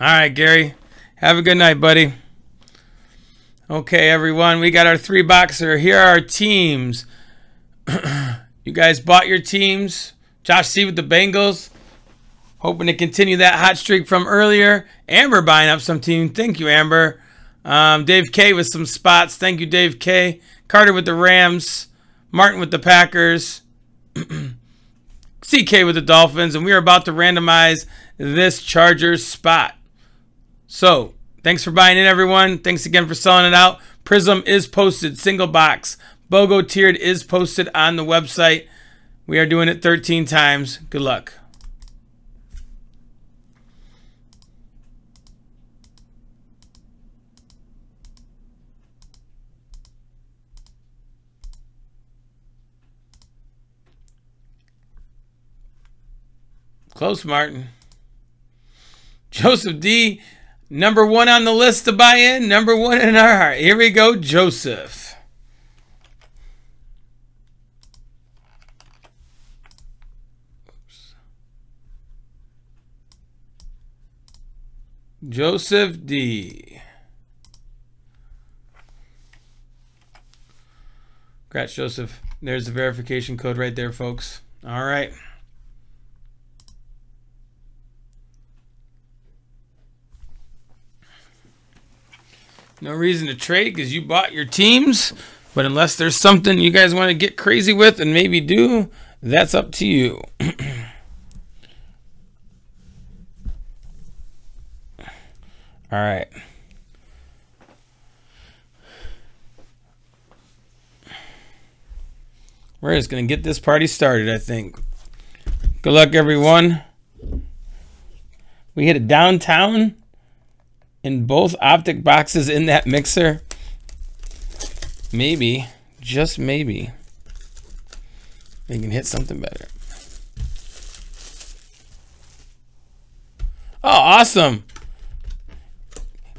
All right, Gary. Have a good night, buddy. Okay, everyone. We got our three boxer. Here are our teams. you guys bought your teams. Josh C with the Bengals. Hoping to continue that hot streak from earlier. Amber buying up some team. Thank you, Amber. Um, Dave K with some spots. Thank you, Dave K. Carter with the Rams. Martin with the Packers. CK with the Dolphins. And we are about to randomize this Chargers spot. So, thanks for buying in, everyone. Thanks again for selling it out. Prism is posted, single box. BOGO tiered is posted on the website. We are doing it 13 times. Good luck. Close, Martin. Joseph D, number one on the list to buy in, number one in our heart. Here we go, Joseph. Joseph D. Congrats, Joseph. There's the verification code right there, folks. All right. No reason to trade because you bought your teams. But unless there's something you guys want to get crazy with and maybe do, that's up to you. All right. We're just going to get this party started, I think. Good luck, everyone. We hit a downtown in both optic boxes in that mixer? Maybe, just maybe, they can hit something better. Oh, awesome.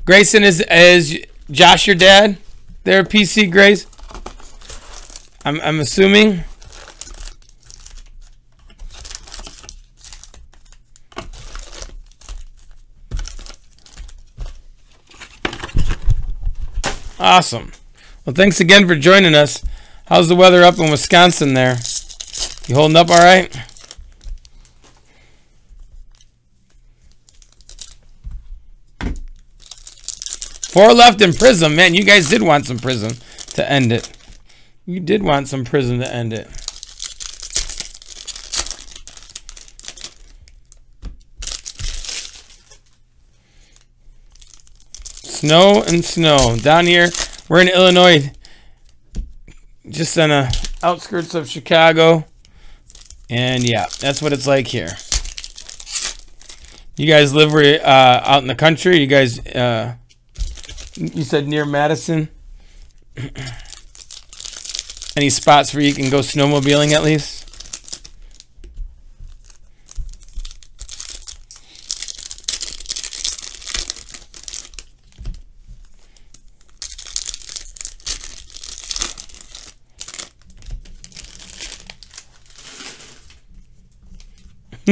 Grayson is is Josh your dad? There, PC Grace. I'm I'm assuming. Awesome. Well, thanks again for joining us. How's the weather up in Wisconsin there? You holding up all right? Four left in Prism. Man, you guys did want some Prism to end it. You did want some Prism to end it. Snow and snow. Down here, we're in Illinois, just on the outskirts of Chicago. And yeah, that's what it's like here. You guys live uh, out in the country? You guys, uh, you said near Madison? Any spots where you can go snowmobiling at least?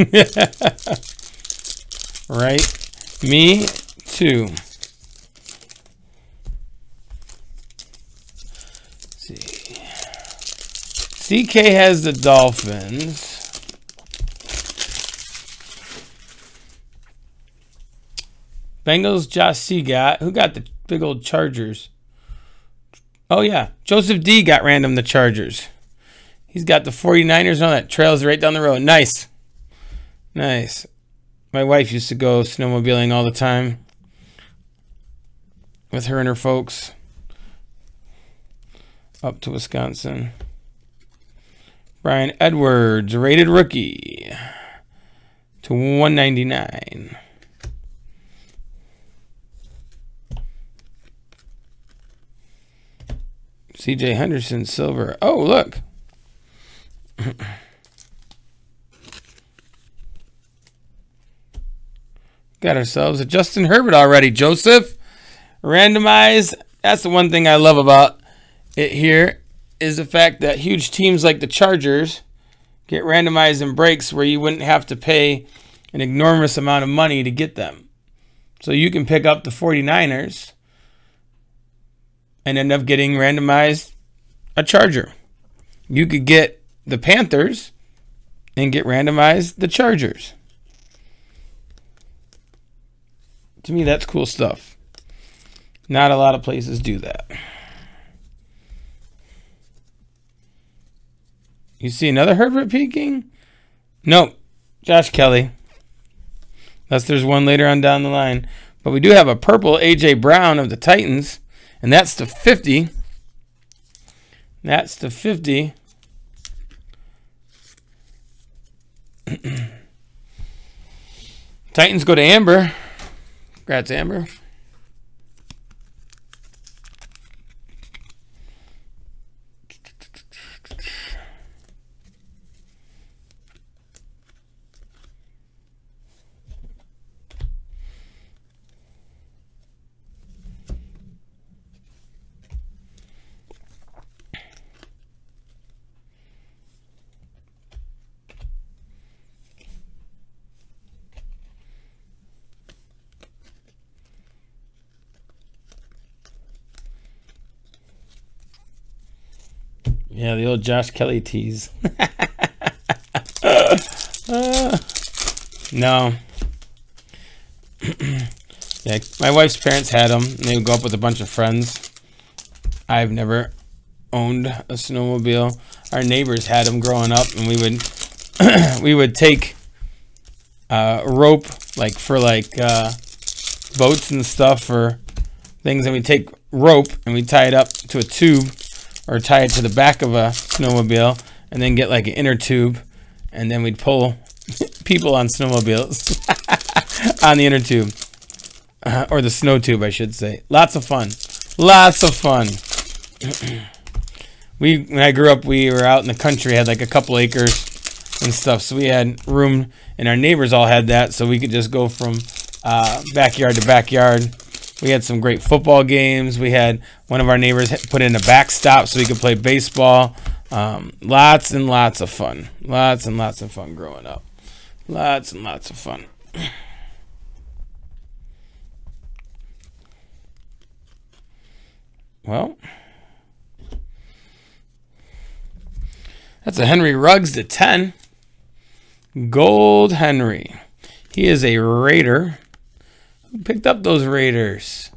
right? Me too. Let's see. CK has the Dolphins. Bengals, Josh C got. Who got the big old Chargers? Oh, yeah. Joseph D got random the Chargers. He's got the 49ers on that. Trails right down the road. Nice. Nice. My wife used to go snowmobiling all the time with her and her folks up to Wisconsin. Bryan Edwards, rated rookie to 199. CJ Henderson, silver. Oh, look. Got ourselves a Justin Herbert already, Joseph. Randomized. That's the one thing I love about it here is the fact that huge teams like the Chargers get randomized in breaks where you wouldn't have to pay an enormous amount of money to get them. So you can pick up the 49ers and end up getting randomized a Charger. You could get the Panthers and get randomized the Chargers. To me, that's cool stuff. Not a lot of places do that. You see another Herbert peeking? Nope. Josh Kelley. Unless there's one later on down the line. But we do have a purple AJ Brown of the Titans. And that's the 50. That's the 50. Titans go to Amber. Congrats, Amber. Yeah, the old Josh Kelley tease. uh, no. yeah, my wife's parents had them. they would go up with a bunch of friends. I've never owned a snowmobile. Our neighbors had them growing up, and we would we would take uh, rope like for like uh, boats and stuff for things, and we take rope and we tie it up to a tube or tie it to the back of a snowmobile and then get like an inner tube and then we'd pull people on snowmobiles on the inner tube uh, or the snow tube I should say. Lots of fun. Lots of fun. We when I grew up we were out in the country had like a couple acres and stuff so we had room and our neighbors all had that so we could just go from uh, backyard to backyard we had some great football games. We had one of our neighbors put in a backstop so we could play baseball. Um, lots and lots of fun. Lots and lots of fun growing up. Lots and lots of fun. Well, that's a Henry Ruggs to 10. Gold Henry. He is a Raider. Picked up those Raiders?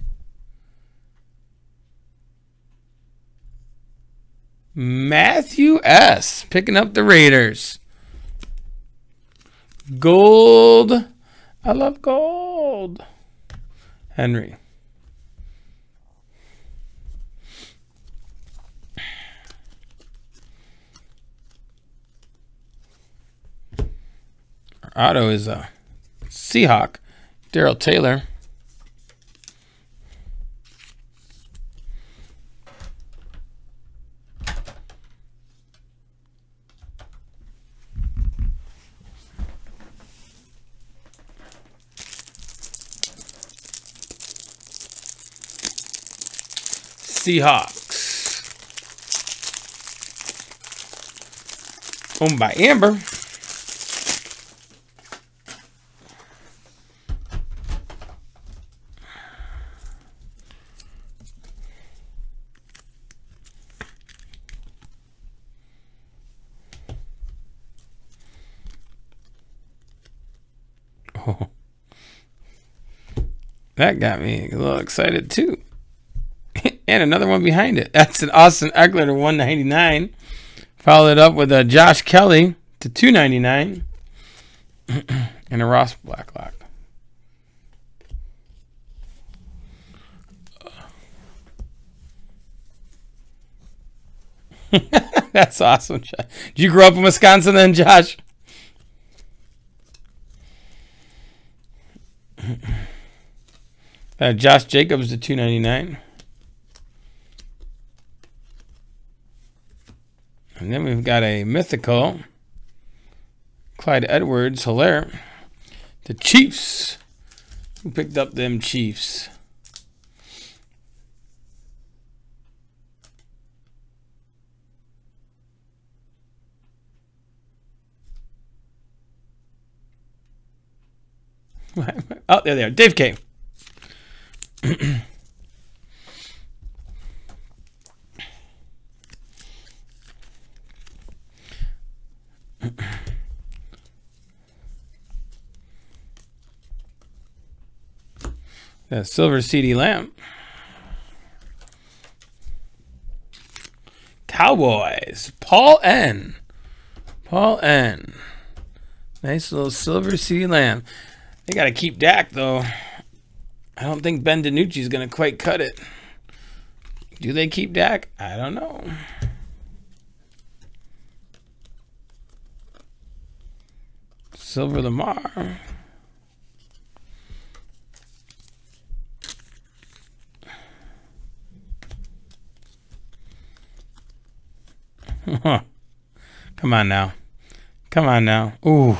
Matthew S. picking up the Raiders. Gold. I love gold. Henry. Auto is a Seahawk. Darrell Taylor. Seahawks. Owned by Amber. That got me a little excited too. and another one behind it. That's an Austin Ekeler to 199. Followed up with a Josh Kelley to 299. and a Ross Blacklock. That's awesome. Did you grow up in Wisconsin then, Josh? Uh, Josh Jacobs to 299. And then we've got a mythical Clyde Edwards Helaire. The Chiefs. Who picked up them Chiefs? oh, there they are. Dave K. The silver CeeDee Lamb. Cowboys. Paul N. Paul N. Nice little silver CeeDee Lamb. They got to keep Dak, though. I don't think Ben DiNucci is going to quite cut it. Do they keep Dak? I don't know. Silver Lamar. Come on now. Come on now. Ooh.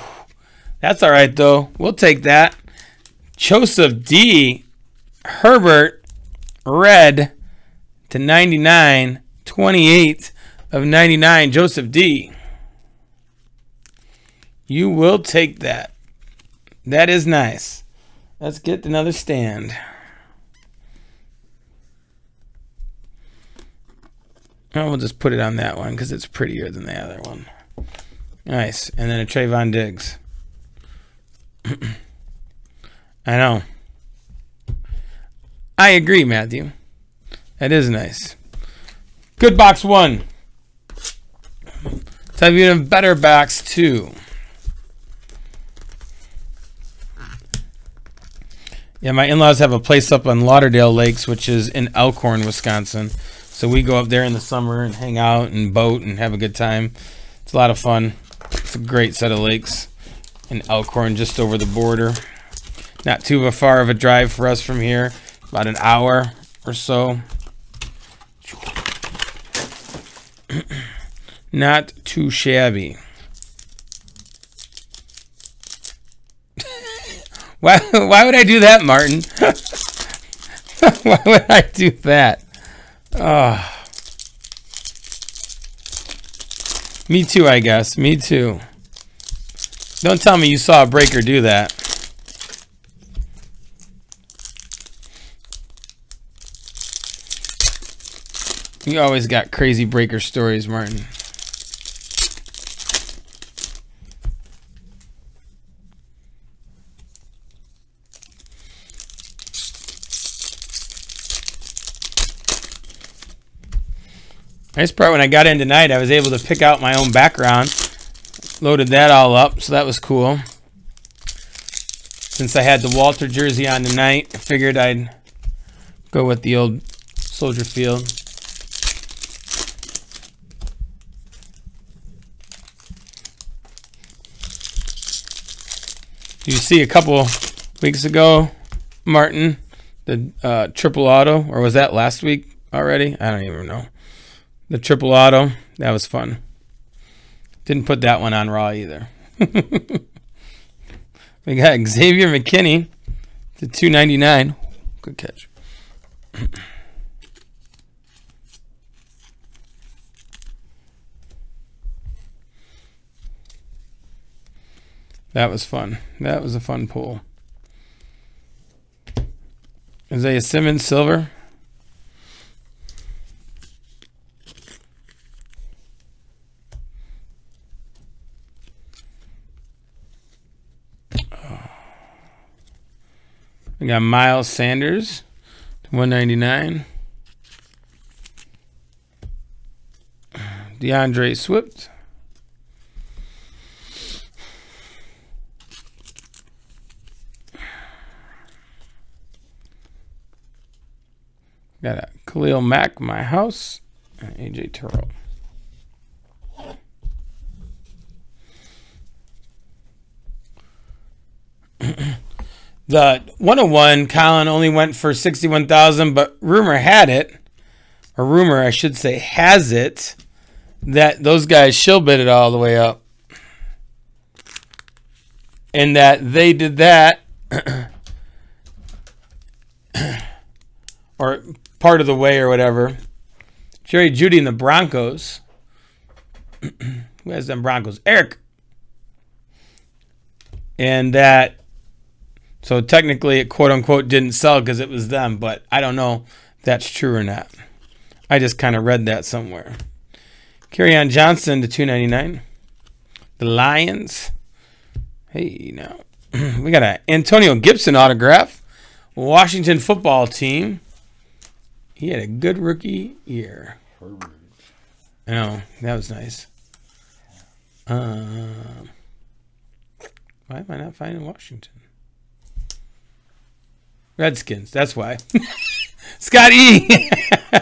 That's all right, though. We'll take that. Joseph D. Herbert. Red to 99. 28 of 99. Joseph D. You will take that. That is nice. Let's get another stand. Oh, we'll just put it on that one because it's prettier than the other one. Nice. And then a Trevon Diggs. I know. I agree, Matthew. That is nice. Good box one. Let's have even better box two. Yeah, my in-laws have a place up on Lauderdale Lakes, which is in Elkhorn, Wisconsin. So we go up there in the summer and hang out and boat and have a good time. It's a lot of fun. It's a great set of lakes in Elkhorn, just over the border. Not too far of a drive for us from here, about an hour or so. Not too shabby. why, why would I do that, Martin? why would I do that? Oh. Me too, I guess. Me too. Don't tell me you saw a breaker do that. You always got crazy breaker stories, Martin. Nice part when I got in tonight, I was able to pick out my own background. Loaded that all up, so that was cool. Since I had the Walter jersey on tonight, I figured I'd go with the old Soldier Field. You see a couple weeks ago, Martin, the uh, triple auto, or was that last week already? I don't even know. The triple auto. That was fun. Didn't put that one on Raw either. we got Xavier McKinney to 299. Good catch. That was fun. That was a fun pull. Isaiah Simmons, silver. Oh. We got Miles Sanders, 199. D'Andre Swift. Got a Khalil Mack, my house, and AJ Terrell. The 101 Colin only went for 61,000, but rumor had it, or rumor I should say has it, that those guys shill bid it all the way up. And that they did that, or part of the way or whatever. Jerry Jeudy and the Broncos. Who has them Broncos? Eric. And that So technically, it quote unquote didn't sell because it was them, but I don't know that's true or not. I just kind of read that somewhere. Kerryon Johnson to 299. The Lions. Hey, now we got an Antonio Gibson autograph. Washington football team. He had a good rookie year. I know that was nice. Um, why am I not finding Washington? Redskins. That's why. Scott E.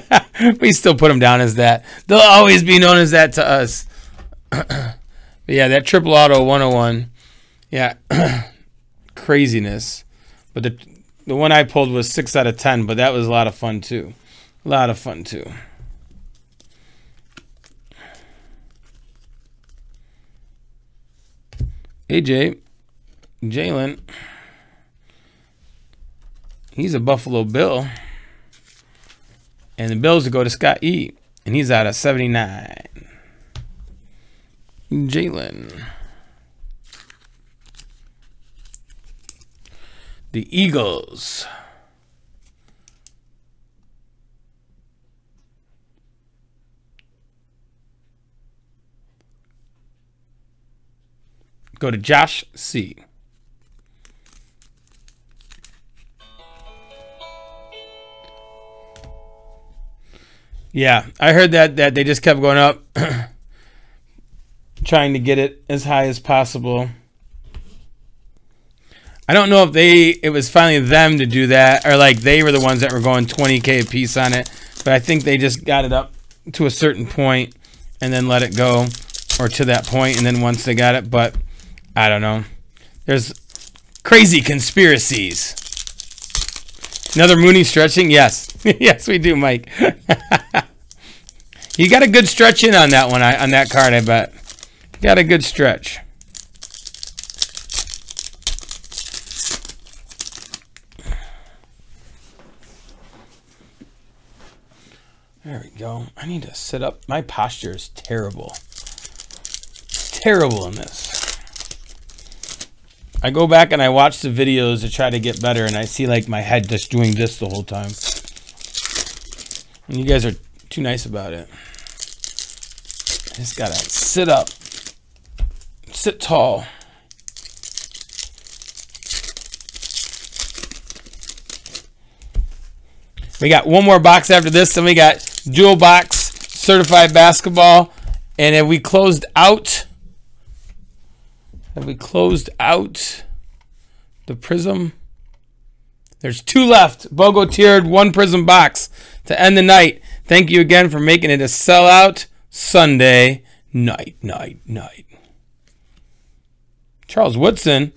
we still put them down as that. They'll always be known as that to us. yeah, that triple auto 101. Yeah. Craziness. But the the one I pulled was 6 out of 10, but that was a lot of fun too. A lot of fun too. AJ, Jalen, he's a Buffalo Bill. And the Bills to go to Scott E. And he's out of 79. Jalen. The Eagles. Go to Josh C. Yeah, I heard that that they just kept going up, trying to get it as high as possible. I don't know if they it was finally them to do that or like they were the ones that were going 20k a piece on it, but I think they just got it up to a certain point and then let it go or to that point and then once they got it, but I don't know. There's crazy conspiracies. Another Mooney stretching? Yes. yes, we do, Mike. you got a good stretch in on that one, I, on that card, I bet. Got a good stretch. There we go. I need to sit up. My posture is terrible. terrible in this. I go back and I watch the videos to try to get better, and I see like my head just doing this the whole time. And you guys are too nice about it. I just gotta sit up, sit tall. We got one more box after this, then we got dual box certified basketball, and then we closed out have we closed out the prism? There's two left. Bogo tiered one prism box to end the night. Thank you again for making it a sellout Sunday night, night, night. Charles Woodson.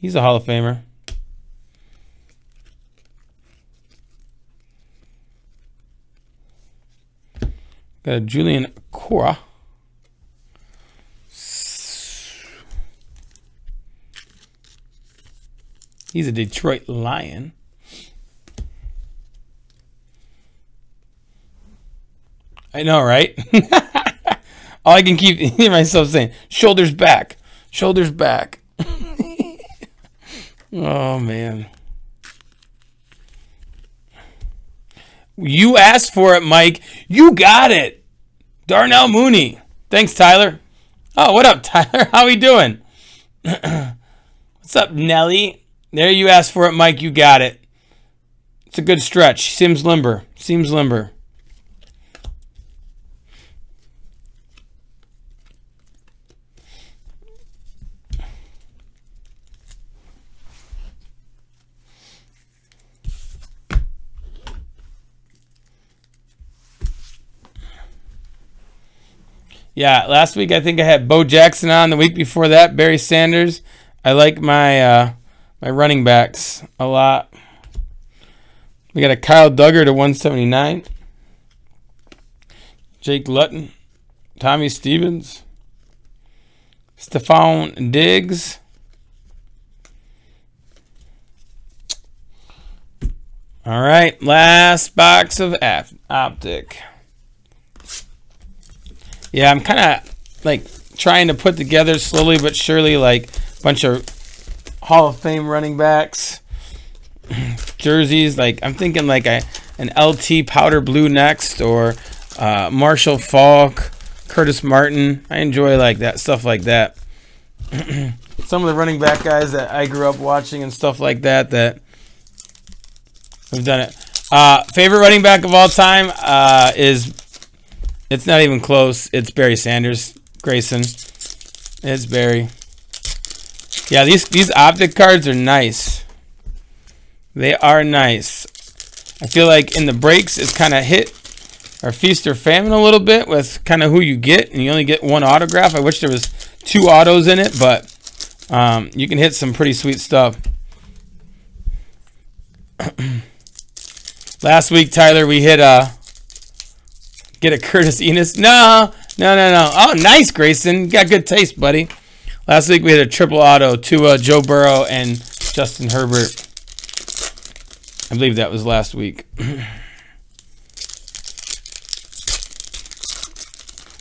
He's a Hall of Famer. Got Julian Okwara. He's a Detroit Lion. I know, right? All I can keep hear myself saying, shoulders back, shoulders back. oh man. You asked for it, Mike. You got it. Darnell Mooney. Thanks, Tyler. Oh, what up, Tyler? How we doing? What's up, Nelly? There you asked for it, Mike. You got it. It's a good stretch. Seems limber. Seems limber. Yeah, last week I think I had Bo Jackson on. The week before that, Barry Sanders. I like my uh, my running backs a lot. We got a Kyle Dugger to 179. Jake Luton. Tommy Stevens. Stefon Diggs. All right, last box of optic. Yeah, I'm kind of like trying to put together slowly but surely like a bunch of Hall of Fame running backs jerseys. Like I'm thinking like a an LT powder blue next or uh, Marshall Faulk, Curtis Martin. I enjoy like that stuff like that. Some of the running back guys that I grew up watching and stuff like that that have done it. Uh, favorite running back of all time uh, is it's not even close. It's Barry Sanders, Grayson. It's Barry. Yeah, these these optic cards are nice. They are nice. I feel like in the breaks it's kind of hit or feast or famine a little bit with kind of who you get, and you only get one autograph. I wish there was two autos in it, but um, you can hit some pretty sweet stuff. Last week, Tyler, we hit a uh, get a Curtis Enis. No, no, no, no. Oh, nice, Grayson. got good taste, buddy. Last week we had a triple auto to uh, Joe Burrow and Justin Herbert. I believe that was last week.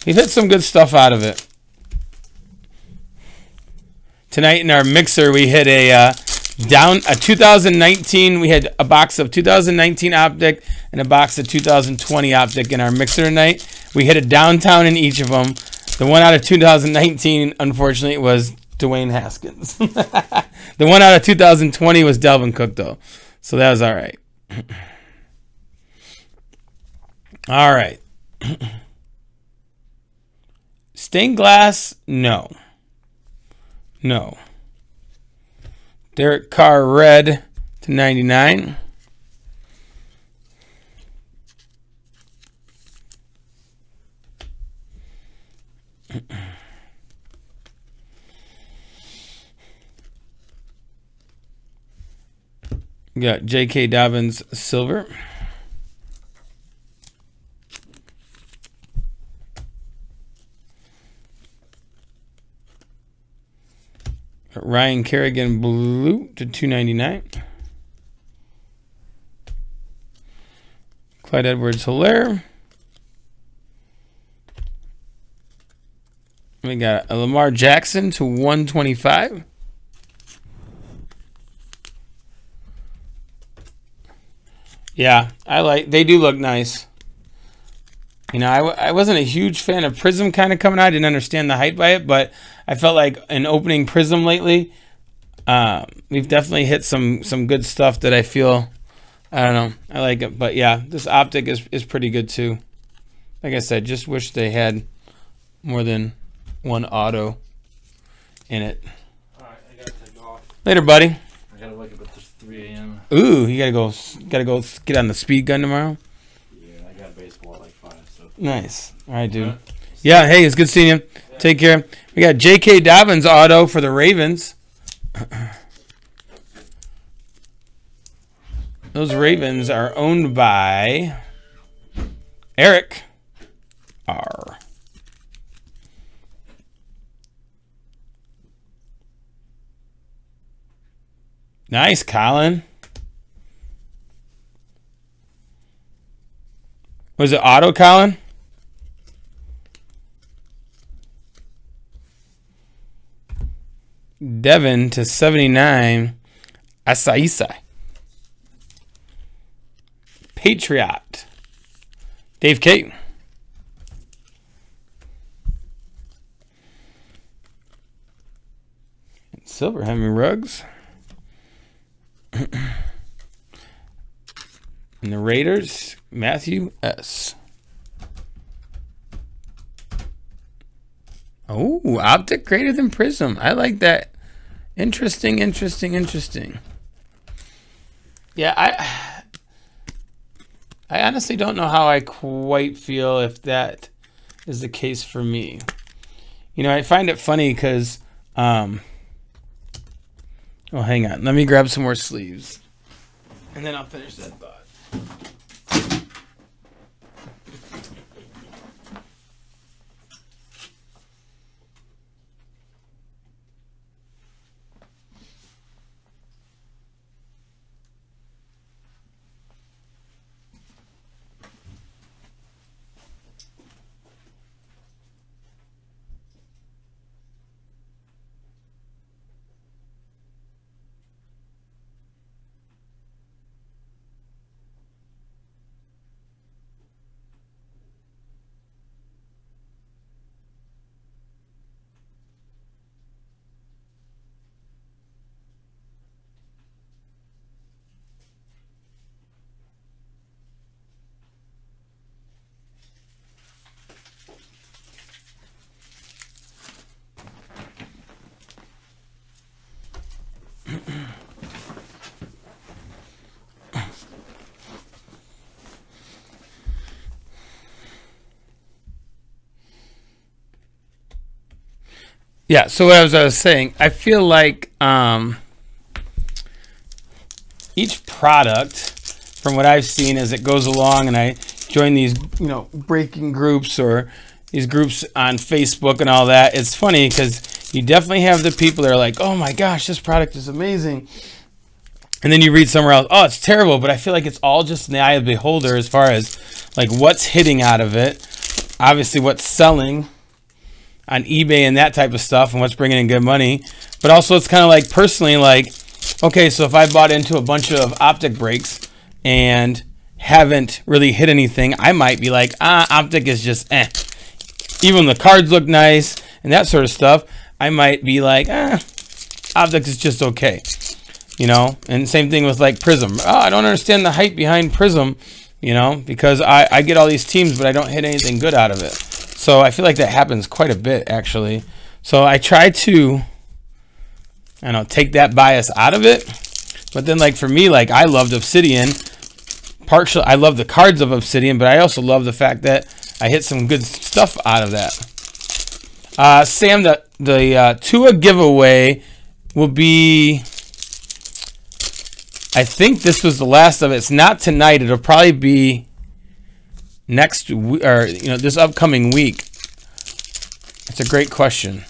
We've hit some good stuff out of it. Tonight in our mixer, we hit a uh, down a 2019. We had a box of 2019 optic and a box of 2020 optic in our mixer tonight. We hit a downtown in each of them. The one out of 2019, unfortunately, was Dwayne Haskins. the one out of 2020 was Dalvin Cook, though. So that was all right. all right. Stained glass? No. No. Derek Carr red to 99. Got J.K. Dobbins silver. Ryan Kerrigan blue to 299. Clyde Edwards Helaire. Got a Lamar Jackson to 125. Yeah, I like. They do look nice. You know, I w- I wasn't a huge fan of Prism kind of coming out. I didn't understand the hype by it, but I felt like an opening Prism lately. Uh, we've definitely hit some some good stuff that I feel. I don't know. I like it, but yeah, this optic is is pretty good too. Like I said, just wish they had more than one auto in it. All right, I gotta take off. Later, buddy. I gotta wake up at 3 a.m. Ooh, you gotta go. Gotta go get on the speed gun tomorrow. Yeah, I got baseball at like 5, so. Nice. All right, dude. Alright. Yeah. Hey, it's good seeing you. Take care. We got J.K. Dobbins auto for the Ravens. Those Ravens are owned by Eric R. Nice, Colin. Was it auto, Colin? Devin to 79. Asiasi. Patriot. Dave Kate. Silver Henry Ruggs. And the Raiders, Matthew S. Oh, optic greater than prism. I like that. Interesting, interesting, interesting. Yeah, I I honestly don't know how I quite feel if that is the case for me. You know, I find it funny because um Oh, hang on. Let me grab some more sleeves. And then I'll finish that thought. Yeah, so as I was saying, I feel like um, each product, from what I've seen as it goes along, and I join these, you know, breaking groups or these groups on Facebook and all that, it's funny because you definitely have the people that are like, oh my gosh, this product is amazing. And then you read somewhere else, oh, it's terrible, but I feel like it's all just in the eye of the beholder as far as like what's hitting out of it. Obviously, what's selling on eBay and that type of stuff and what's bringing in good money. But also, it's kind of like personally, like, okay, so if I bought into a bunch of optic breaks and haven't really hit anything, I might be like, ah, optic is just eh. Even the cards look nice and that sort of stuff, I might be like, ah, optic is just okay. You know, and same thing with like Prism. Oh, I don't understand the hype behind Prism, you know, because I, I get all these teams, but I don't hit anything good out of it. So I feel like that happens quite a bit actually. So I try to, I don't know, take that bias out of it. But then like for me, like I loved Obsidian. Partially, I love the cards of Obsidian, but I also love the fact that I hit some good stuff out of that. Uh, Sam, the the uh, Tua giveaway will be I think this was the last of it. It's not tonight. It'll probably be next or you know this upcoming week. It's a great question.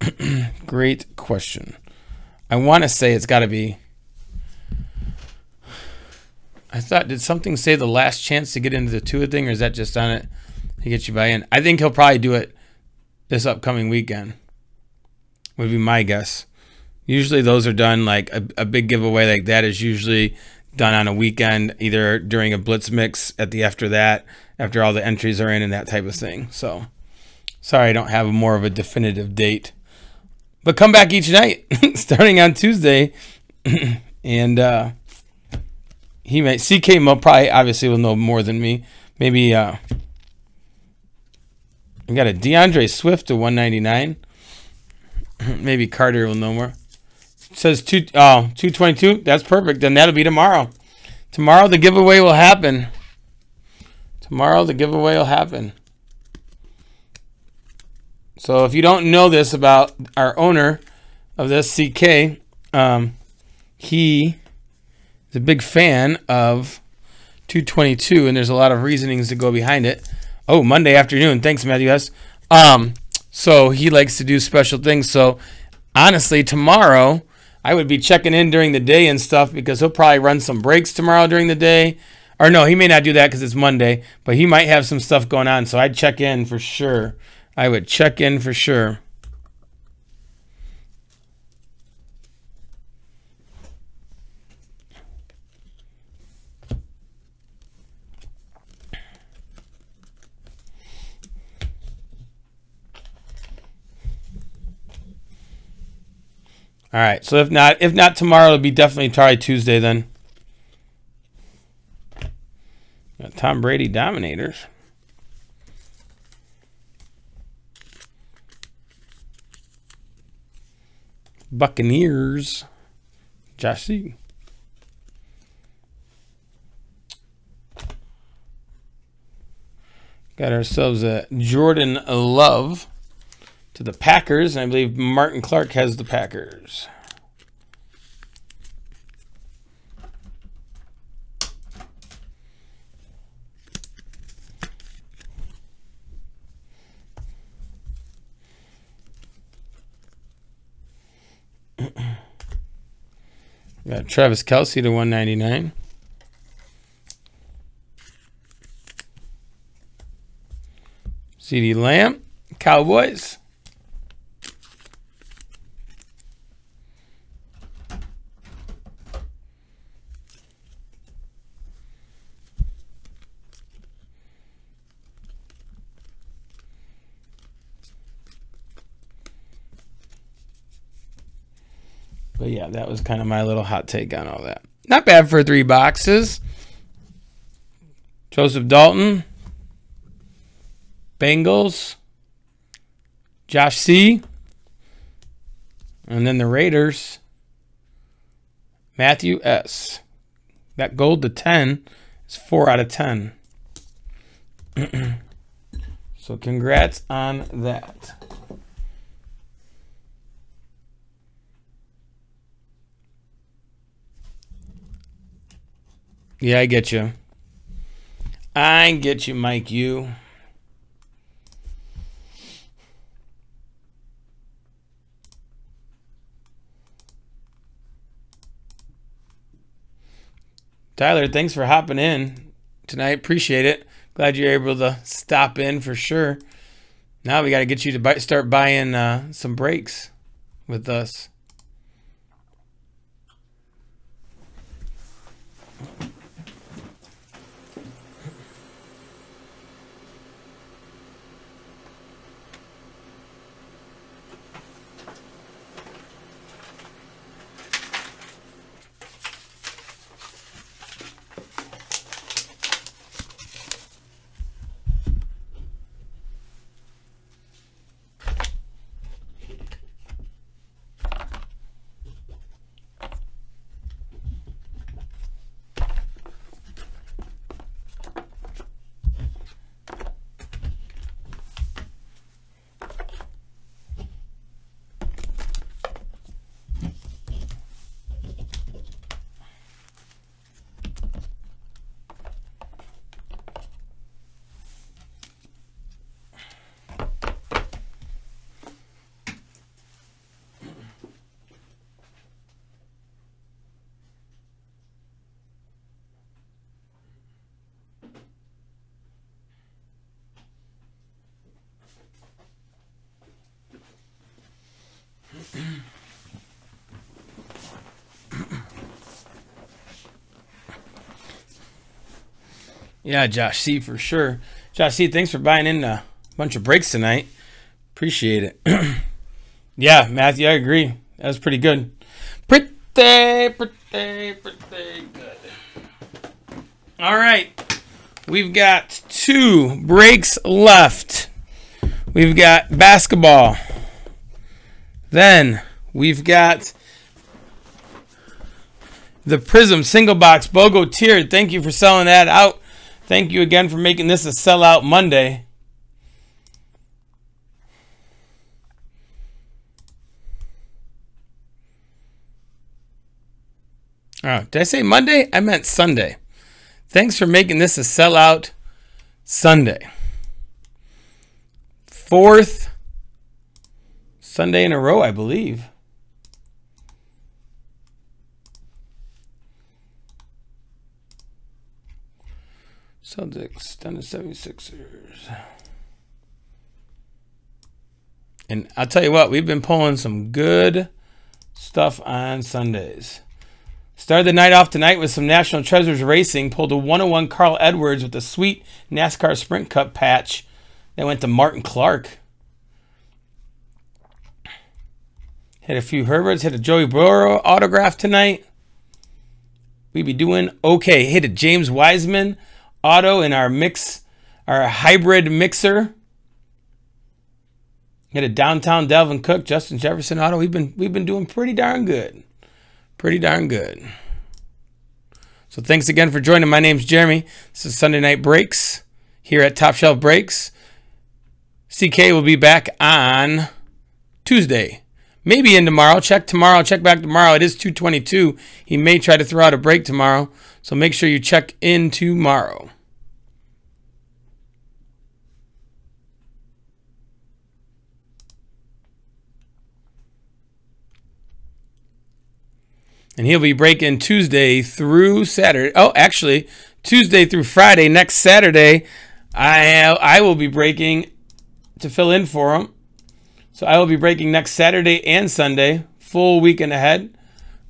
great question. I want to say it's got to be. I thought did something say the last chance to get into the Tua thing, or is that just on it to get you by in? I think he'll probably do it this upcoming weekend. Would be my guess. Usually those are done like a, a big giveaway like that is usually done on a weekend, either during a blitz mix at the after that, after all the entries are in and that type of thing. So sorry I don't have more of a definitive date. But come back each night starting on Tuesday and uh he may CK Mo probably obviously will know more than me. Maybe uh we got a D'Andre Swift to 199. Maybe Carter will know more says two oh 222 that's perfect then that'll be tomorrow. Tomorrow the giveaway will happen. Tomorrow the giveaway will happen. So if you don't know this about our owner of this ck um, he is a big fan of 222 and there's a lot of reasonings to go behind it. Oh monday afternoon. Thanks matthew s. Um, so he likes to do special things. So honestly tomorrow I would be checking in during the day and stuff because he'll probably run some breaks tomorrow during the day. Or no, he may not do that because it's Monday, but he might have some stuff going on. So I'd check in for sure. I would check in for sure. All right. So if not, if not tomorrow, it'll be definitely probably Tuesday then. Got Tom Brady Dominators. Buccaneers. Josh. Got ourselves a Jordan Love to the Packers. And I believe Martin Clark has the Packers. Got Travis Kelce to 199. CeeDee Lamb, Cowboys. But yeah, that was kind of my little hot take on all that. Not bad for three boxes. Joseph Dalton, Bengals, Josh C, and then the Raiders, Matthew S. That gold to 10 is 4 out of 10. so congrats on that. Yeah, I get you. I get you, Mike. You. Tyler, thanks for hopping in tonight. Appreciate it. Glad you're able to stop in for sure. Now we got to get you to buy, start buying uh, some breaks with us. Yeah, Josh C for sure. Josh C, thanks for buying in a bunch of breaks tonight. Appreciate it. yeah, Matthew, I agree. That was pretty good. Pretty, pretty, pretty good. All right. We've got two breaks left. We've got basketball. Then we've got the Prism single box BOGO tiered. Thank you for selling that out. Thank you again for making this a sellout Monday. Oh, did I say Monday? I meant Sunday. Thanks for making this a sellout Sunday. Fourth Sunday in a row, I believe. Celtics down to 76ers. And I'll tell you what, we've been pulling some good stuff on Sundays. Started the night off tonight with some National Treasures Racing. Pulled a 101 Carl Edwards with a sweet NASCAR Sprint Cup patch. Then went to Martin Clark. Hit a few Herberts. Hit a Joey Burrow autograph tonight. We be doing okay. Hit a James Wiseman auto in our mix, our hybrid mixer. Hit a downtown Dalvin Cook, Justin Jefferson auto. We've been we've been doing pretty darn good. Pretty darn good. So thanks again for joining. My name's Jeremy. This is Sunday Night Breaks here at Top Shelf Breaks. CK will be back on Tuesday. Maybe in tomorrow. Check tomorrow. Check back tomorrow. It is 222. He may try to throw out a break tomorrow. So make sure you check in tomorrow. And he'll be breaking Tuesday through Saturday. Oh, actually, Tuesday through Friday. Next Saturday, I I will be breaking to fill in for him. So I will be breaking next Saturday and Sunday, full weekend ahead.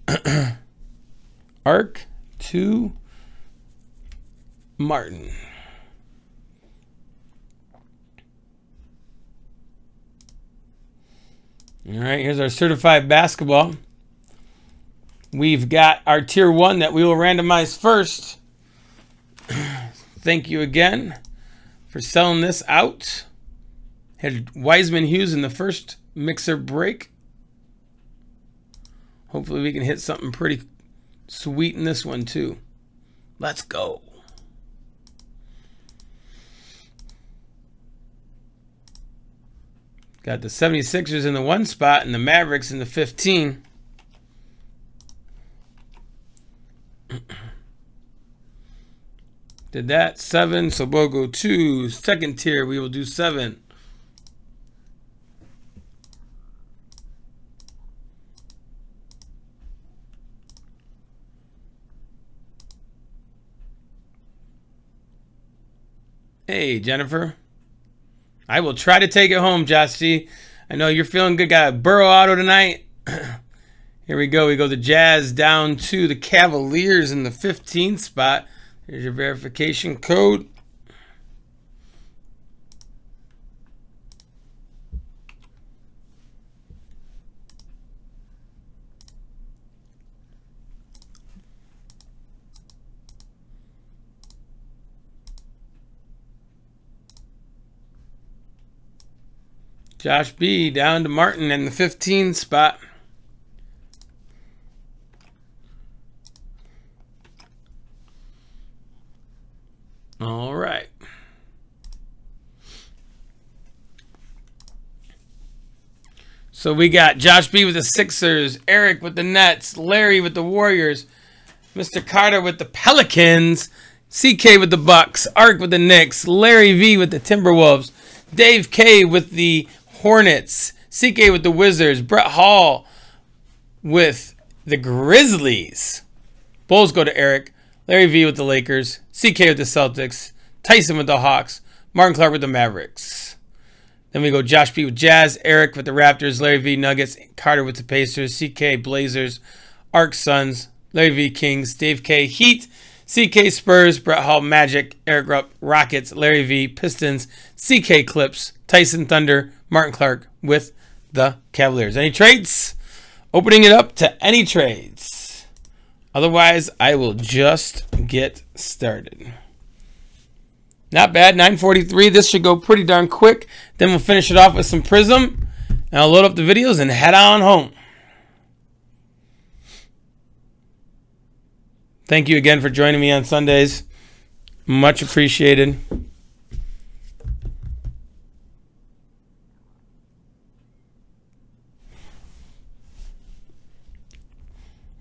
Arc to Martin. All right, here's our certified basketball. We've got our tier one that we will randomize first. Thank you again for selling this out. Had Wiseman Hughes in the first mixer break. Hopefully we can hit something pretty sweet in this one too. Let's go. Got the 76ers in the one spot and the Mavericks in the 15. Did that. Seven. So we'll go two. Second tier, we will do seven. Hey, Jennifer. I will try to take it home, Josh I know you're feeling good. Got a Burrow auto tonight. Here we go. We go the Jazz down to the Cavaliers in the 15th spot. Here's your verification code. Josh B down to Martin in the 15 spot. All right. So we got Josh B with the Sixers, Eric with the Nets, Larry with the Warriors, Mr. Carter with the Pelicans, CK with the Bucks, Ark with the Knicks, Larry V with the Timberwolves, Dave K with the Hornets, CK with the Wizards, Brett Hall with the Grizzlies. Bulls go to Eric, Larry V with the Lakers, CK with the Celtics, Tyson with the Hawks, Martin Clark with the Mavericks. Then we go Josh B with Jazz, Eric with the Raptors, Larry V Nuggets, Carter with the Pacers, CK Blazers, Arc Suns, Larry V Kings, Dave K Heat, CK Spurs, Brett Hall Magic, Eric Rupp Rockets, Larry V Pistons, CK Clips, Tyson Thunder, Martin Clark with the Cavaliers. Any trades? Opening it up to any trades. Otherwise, I will just get started. Not bad, 943. This should go pretty darn quick. Then we'll finish it off with some Prism. And I'll load up the videos and head on home. Thank you again for joining me on Sundays. Much appreciated.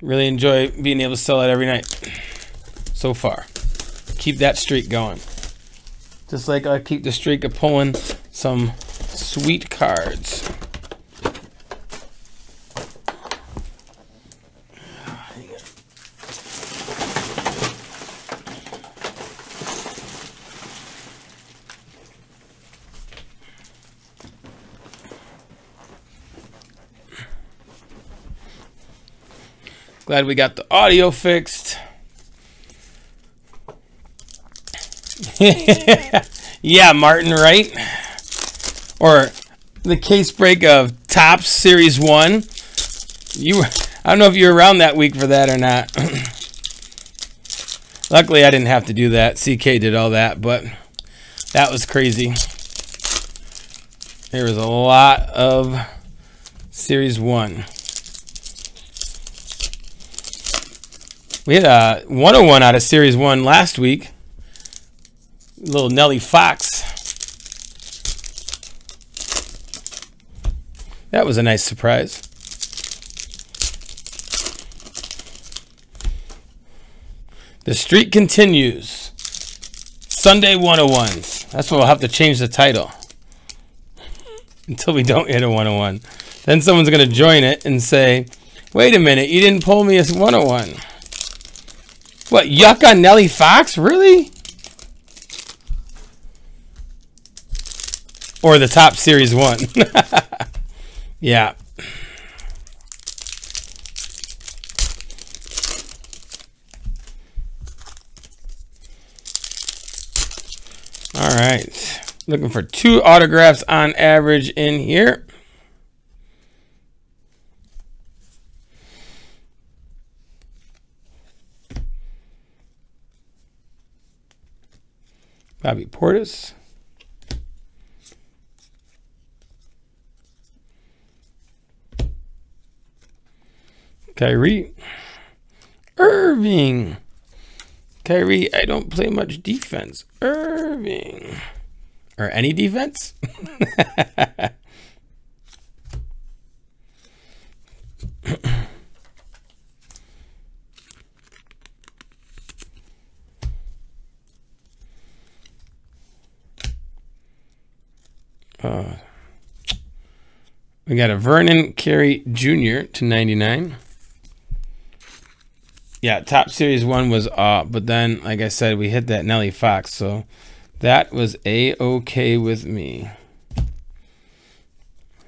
Really enjoy being able to sell it every night so far. Keep that streak going. Just like I keep the streak of pulling some sweet cards. Glad we got the audio fixed. yeah, Martin, right? Or the case break of Topps Series 1. You I don't know if you were around that week for that or not. Luckily, I didn't have to do that. CK did all that, but that was crazy. There was a lot of Series 1. We had uh, a 101 out of Series 1 last week. Little Nellie Fox. That was a nice surprise. The streak continues. Sunday 101s. That's what we'll have to change the title. Until we don't hit a 101. Then someone's going to join it and say, wait a minute, you didn't pull me a 101. What, yuck on Nellie Fox? Really? Or the Topps Series 1. yeah. All right. Looking for two autographs on average in here. Bobby Portis. Kyrie. Irving. Kyrie, I don't play much defense. Irving. Or any defense? Uh, we got a Vernon Carey Jr. to 99. Yeah, Topps series one was off, but then, like I said, we hit that Nellie Fox, so that was a okay with me.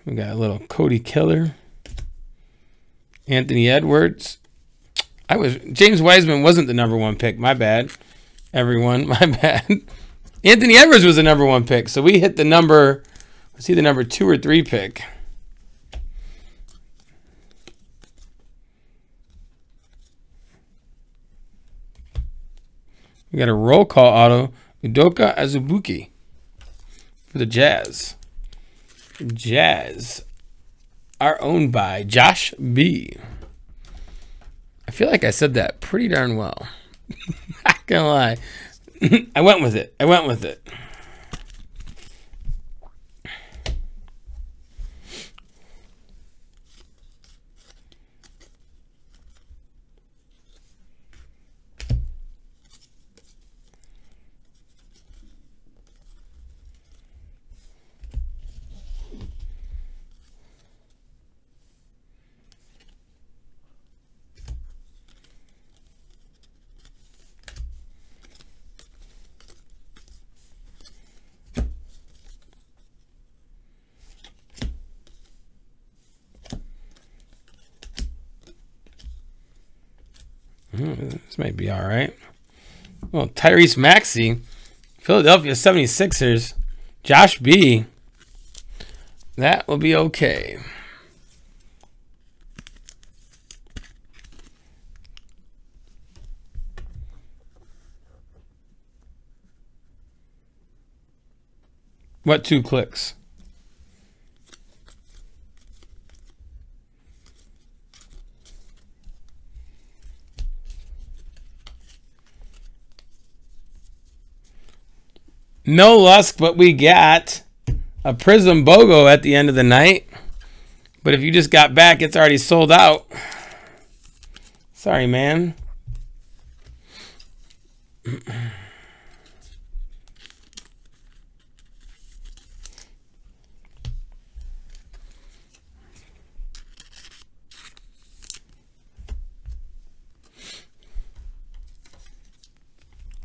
We got a little Cody Killer, Anthony Edwards. I was James Wiseman wasn't the number one pick. My bad, everyone. My bad. Anthony Edwards was the number one pick, so we hit the number. Was he the number two or three pick? We got a roll call auto, Udoka Azubuike for the Jazz. Jazz are owned by Josh B. I feel like I said that pretty darn well. Not gonna lie. I went with it. I went with it. This might be all right. Well, Tyrese Maxey, Philadelphia 76ers, Josh B. That will be okay. What two clicks? No Lusk, but we got a Prism BOGO at the end of the night. But if you just got back, it's already sold out. Sorry, man.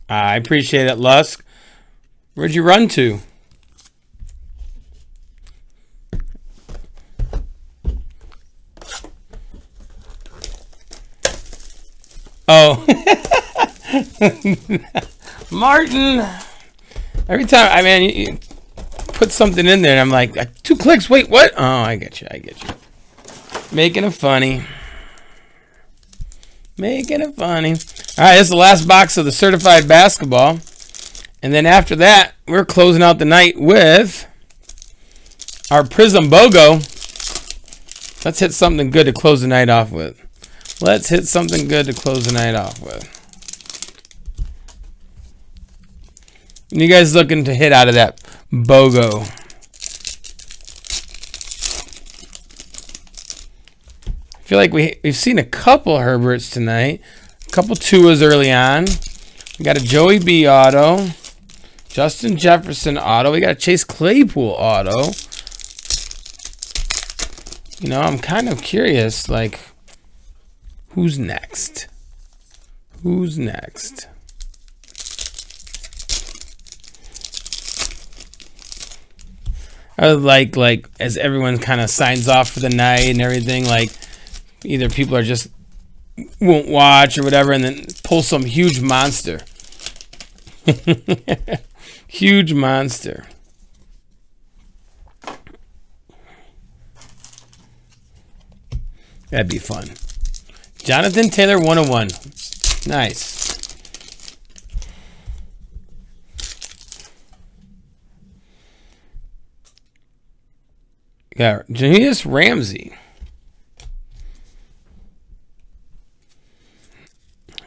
I appreciate it, Lusk. Where'd you run to? Oh. Martin. Every time, I mean, you put something in there and I'm like, uh, two clicks, wait, what? Oh, I get you, I get you. Making it funny. Making it funny. All right, this is the last box of the certified basketball. And then after that, we're closing out the night with our Prism BOGO. Let's hit something good to close the night off with. Let's hit something good to close the night off with. You guys looking to hit out of that BOGO. I feel like we, we've seen a couple Herberts tonight. A couple Tuas early on. We got a Joey B auto. Justin Jefferson auto. We got a Chase Claypool auto. You know, I'm kind of curious, like, who's next? Who's next? I would like, like, as everyone kind of signs off for the night and everything, like, either people are just won't watch or whatever, and then pull some huge monster. Huge monster. That'd be fun. Jonathan Taylor 101. Nice. Got Janius Ramsey.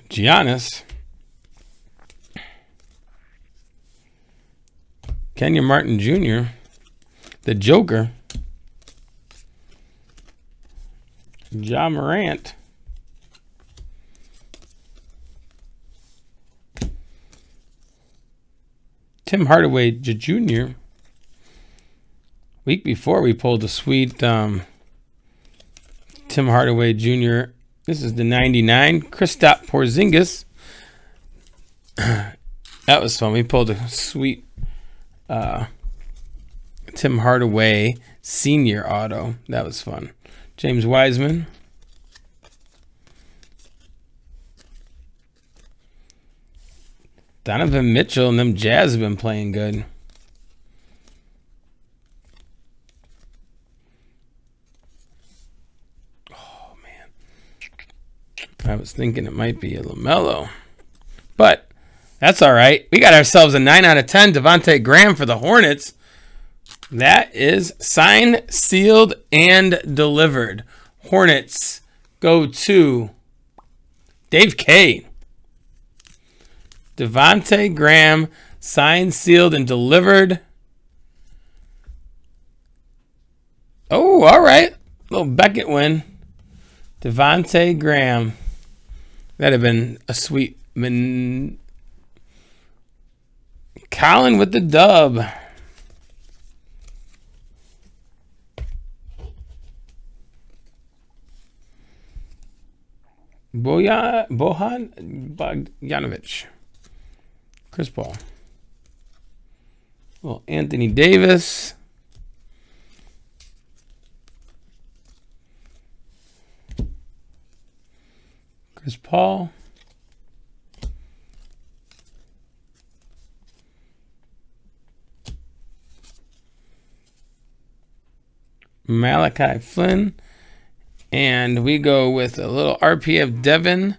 Giannis. Kenyon Martin Jr., the Joker, Ja Morant, Tim Hardaway Jr., Week before we pulled a sweet um, Tim Hardaway Jr. This is the 99. Kristaps Porzingis. that was fun. We pulled a sweet uh, Tim Hardaway Senior auto. That was fun. James Wiseman. Donovan Mitchell and them Jazz have been playing good. Oh, man. I was thinking it might be a LaMelo. That's all right. We got ourselves a 9 out of 10 Devonte Graham for the Hornets. That is signed, sealed, and delivered. Hornets go to Dave K. Devonte Graham, signed, sealed, and delivered. Oh, all right. Little Beckett win. Devonte Graham. That'd have been a sweet. Min- Colin with the dub. Bojan, Bohan Bogdanovic. Chris Paul. Well, Anthony Davis. Chris Paul. Malachi Flynn. And we go with a little RPF Devin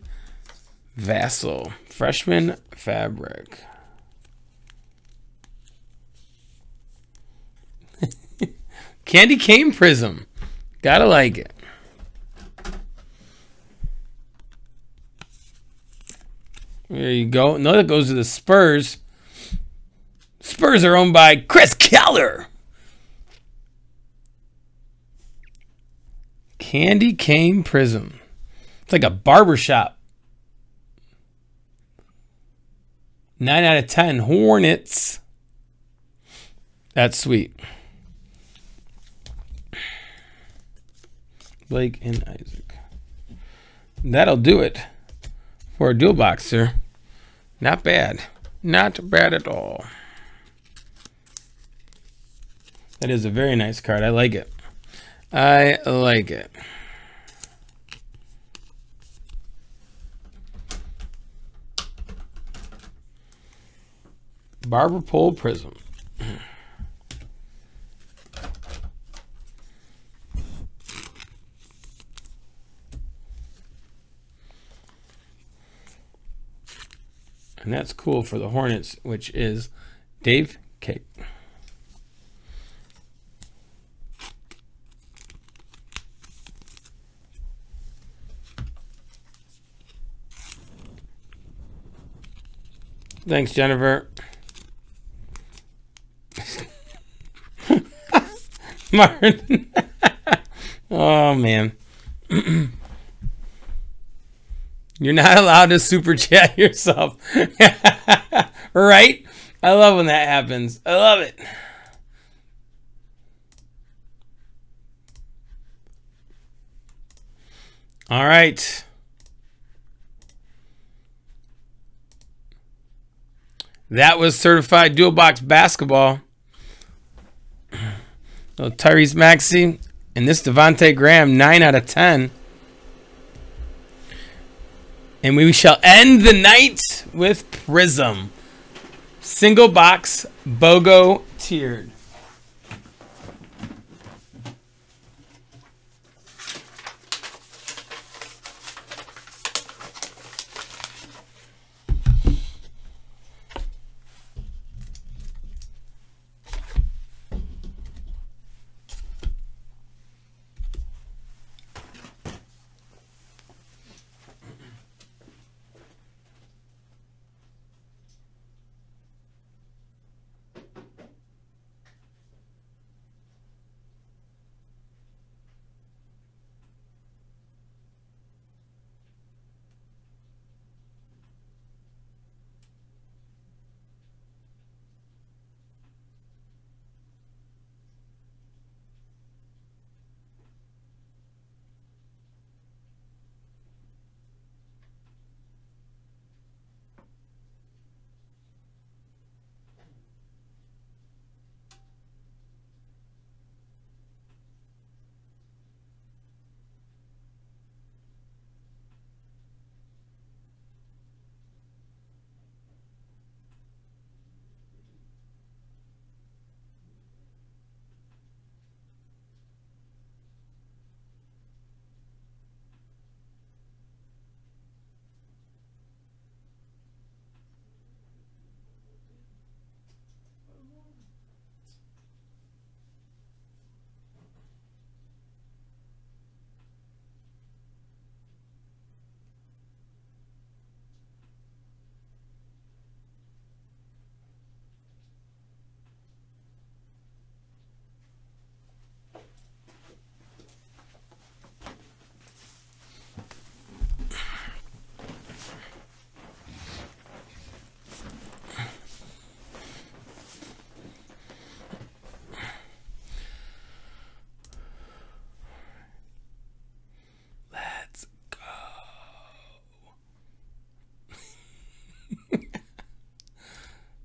Vassell, freshman fabric. Candy cane prism. Gotta like it. There you go. Another goes to the Spurs. Spurs are owned by Chris Keller. Candy cane prism. It's like a barbershop. 9 out of 10. Hornets. That's sweet. Blake and Isaac. That'll do it for a dual boxer. Not bad. Not bad at all. That is a very nice card. I like it. I like it. Barber Pole Prism. And that's cool for the Hornets, which is Dave Cake. Thanks, Jennifer. Martin. oh, man. You're not allowed to super chat yourself. right? I love when that happens. I love it. All right. That was certified dual box basketball. So Tyrese Maxey and this Devonte Graham, 9 out of 10. And we shall end the night with Prism. Single box, BOGO tiered.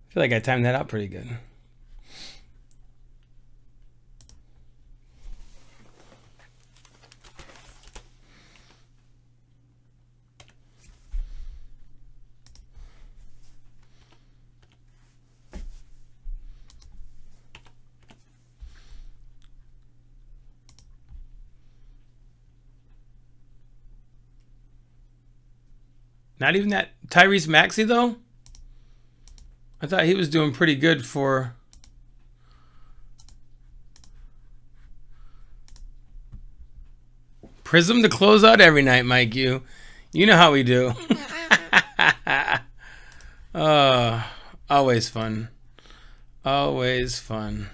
Feel like I timed that out pretty good. Not even that Tyrese Maxey though. I thought he was doing pretty good for. Prism to close out every night, Mike. You, you know how we do. uh, always fun. Always fun.